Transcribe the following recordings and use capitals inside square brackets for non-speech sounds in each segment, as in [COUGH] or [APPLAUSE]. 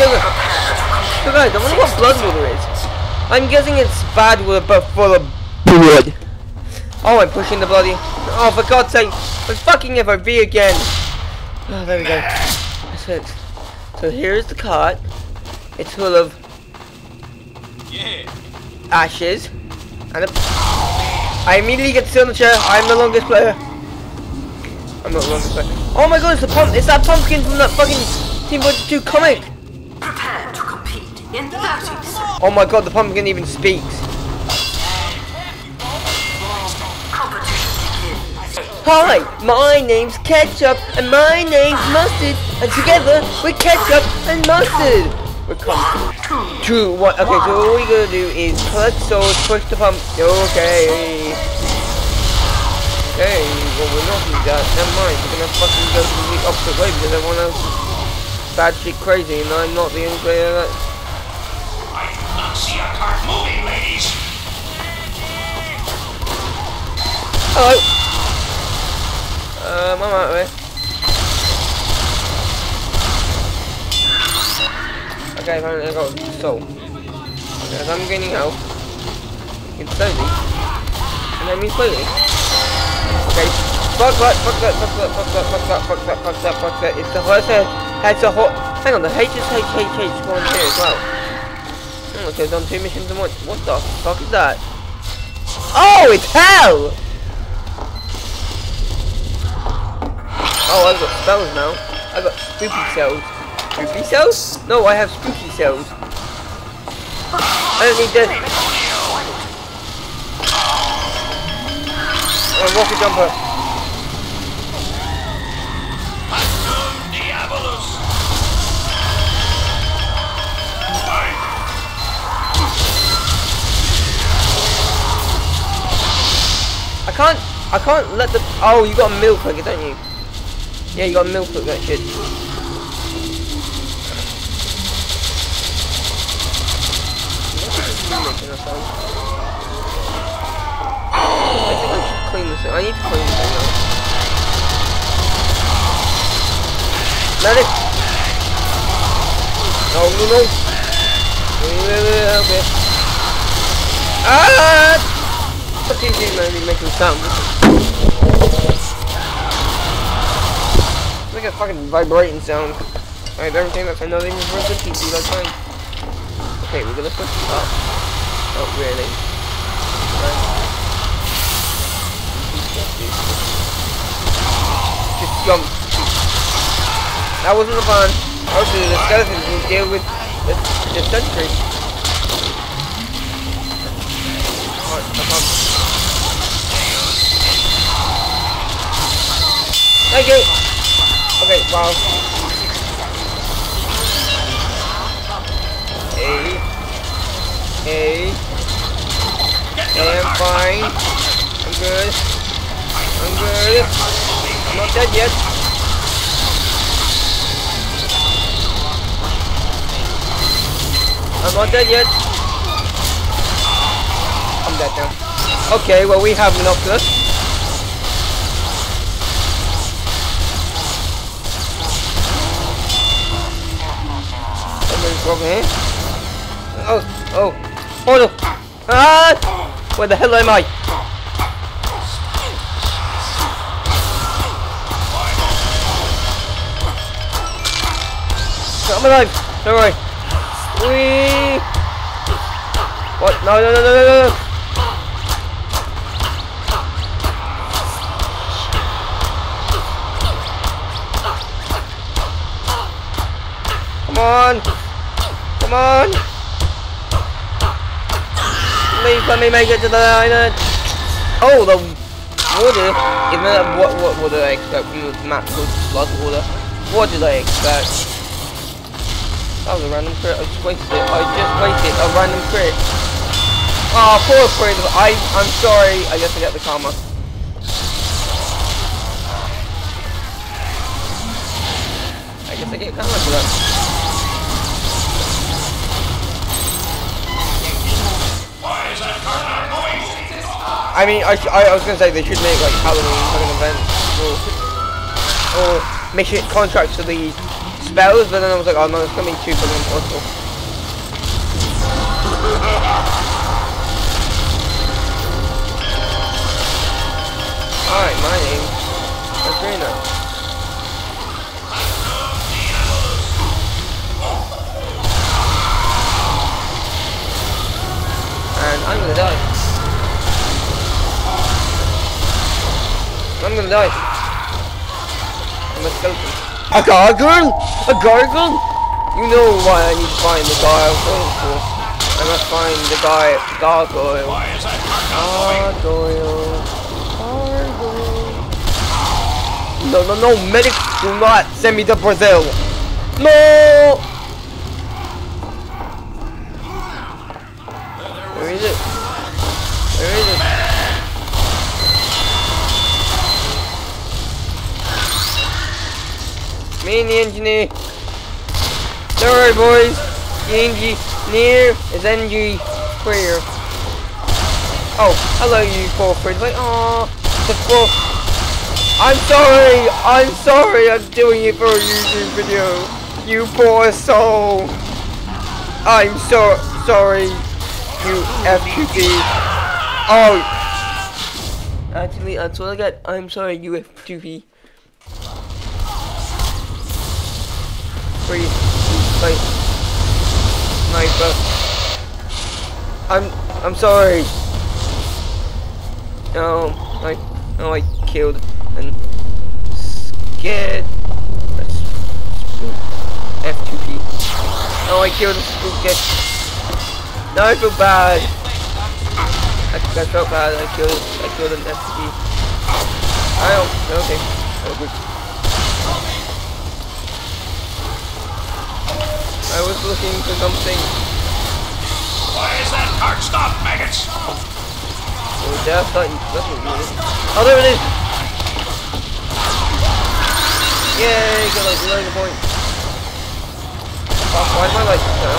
sugar. So guys, I wonder what blood water is. I'm guessing it's bad water but full of blood. Oh, I'm pushing the bloody... Oh, for God's sake. I was fucking FOV again. Oh, there we go. That's it. So here's the cart. It's full of ashes. And a... I immediately get to on the chair. I'm the longest player. I'm not the longest player. Oh my god, it's the pump. It's that pumpkin from that fucking Team Fortress 2 comic. Prepare to compete in 30 seconds. Oh my god, the pumpkin even speaks. Hi, my name's Ketchup and my name's Mustard, and together we're Ketchup and Mustard. We're coming. Two, one. Okay, so all we gotta do is collect souls, push the pump. Okay. Okay, well we're not doing that. Never mind. We're gonna fucking go to the opposite way because everyone else is bad shit crazy, and I'm not the only player that. I do not see a cart moving, ladies. Hello. Um, I'm out of here. Okay, apparently I got soul. Okay, as I'm gaining health, it's slowly, and I mean slowly. Okay, fuck that, fuck that, fuck that, fuck that, fuck that, fuck that, fuck that, fuck that. It's the first head. It's a hot. Hang on, the H is H H H going here as well. Hmm, okay, done two missions in one. What the fuck is that? Oh, it's hell! Oh, I've got spells now. I've got spooky cells. Spooky cells? No, I have spooky cells. I don't need this. Oh, rocket jumper. I can't, I can't let the, oh, you got a milk clicker, don't you? Yeah, you got a milk clicker, that shit. I think I should clean this thing. I need to clean this thing now. Medic! No, no, no! Wait, wait, wait, okay. Ah! What is it, man? You making sound. Like a fucking vibrating sound. Alright, everything that's another thing for the PC, that's fine. Okay, we're gonna push it up. Not really. Right. Just jump. That wasn't the fun. Also, the skeletons will deal with the, the sentry. Wow. Hey. Hey, I'm fine. I'm good. I'm good. I'm not dead yet. I'm not dead yet. I'm dead now. Okay, well we have an Optus. Here. Oh, oh, hold up. Ah! Where the hell am I? I'm alive. Don't worry. Whee! What? No, no, no, no, no, no. Come on. Come on. Please let me make it to the island. Oh, the water. That what, what I expect from the map called Blood Water? What did I expect? That was a random crit. I just wasted it. I just wasted a random crit. Oh, poor crit. I, I'm sorry. I guess I get the karma. I guess I get karma for that. I mean, I, I, was gonna say they should make like Halloween fucking events or, or mission contracts for the spells, but then I was like, oh no, it's gonna be too fucking impossible. Alright, my name is Reno. And I'm gonna die. I'm gonna die. I'm a skeleton. A gargoyle? A gargoyle? You know why I need to find the gargoyle for. I must find the guy gargoyle. Why is that cart not moving? Gargoyle. Gargoyle. No, no, no, medic, do not send me to Brazil. No! Me and the engineer. Don't worry, boys. The engineer is NG queer. Oh, hello, you poor friend. Like, oh, the poor. I'm sorry. I'm sorry. I'm doing it for a YouTube video. You poor soul. I'm so sorry. You FTP. Oh. Actually, that's all I got. I'm sorry, U F2V. Free. Like. Sniper. I'm. I'm sorry. No, I. No, I killed and scared. That's spook. F2P. No, I killed a spook. No, I feel bad. I, I felt bad. I killed. I killed an F2P. I don't. Okay. Oh, good. I was looking for something. Why is that cart stopped, maggots? Oh, that's not. That's not good. Oh, there it is. Yay! Got like loads of points. Oh, why am I like now?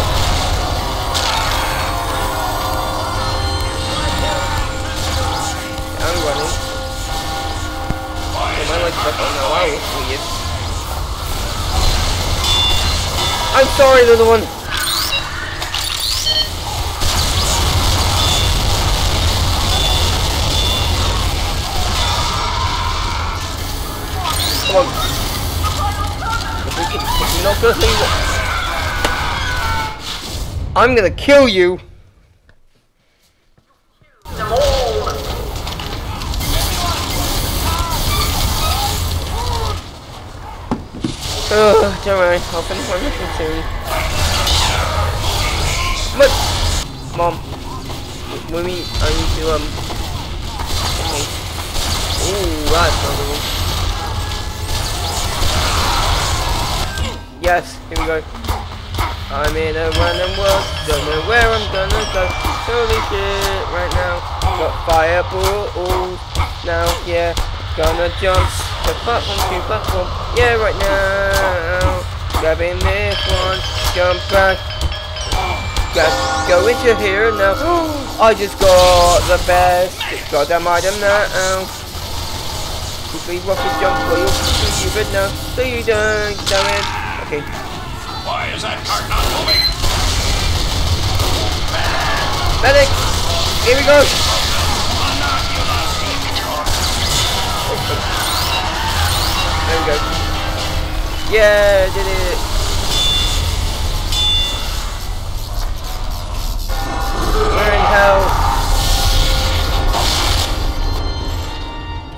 I'm running. Why is Am I that like cart stuck on not the wall? moving? Weird. I'm sorry, little one. Come on. If we can, if you're not gonna that. I'm gonna kill you. Ugh, don't worry, I'll finish my mission soon. But, Mom, we, I need to, um. Ooh, that's another. Yes, here we go. I'm in a random world, don't know where I'm gonna go. Holy shit, right now. Got fireballs now, yeah. Gonna jump the platform to platform, yeah, right now. Grabbing this one, jump back. Got go into here now. [GASPS] I just got the best goddamn item now. Quickly rocket jump for you, stupid now. So you don't, it. Okay. Why is that cart not moving? Medic! Here we go! There we go. Yeah, did it!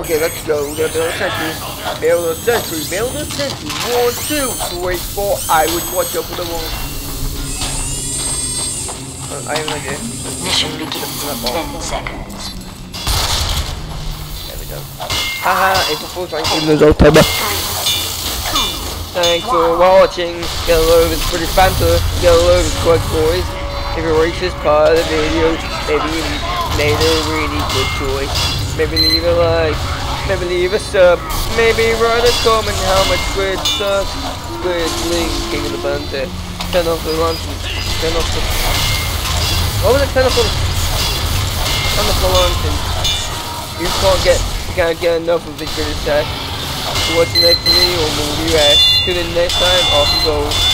Okay, let's go. We're gonna build a sentry. Build a sentry. Build a sentry. One, two, three, four. I would watch over the wall. Uh, I have an idea. Mission begins in 10 seconds. There we go. Haha, April Fool's prank in the October. Thanks for watching. Get a load of it's pretty Fanta. Get a load of Quack Boys. If you reach this part of the video, maybe you made a really good choice. Maybe leave a like. Maybe leave a sub. Maybe write a comment how much Squid sucks. Squid Ling, King of the Panther. Turn off the lantern. Turn off the... What was it? Turn off the... Turn off the lantern. You can't get... You can't get enough of this British tag. Watch next video or movie rest. Uh, tune in next time. Off you go.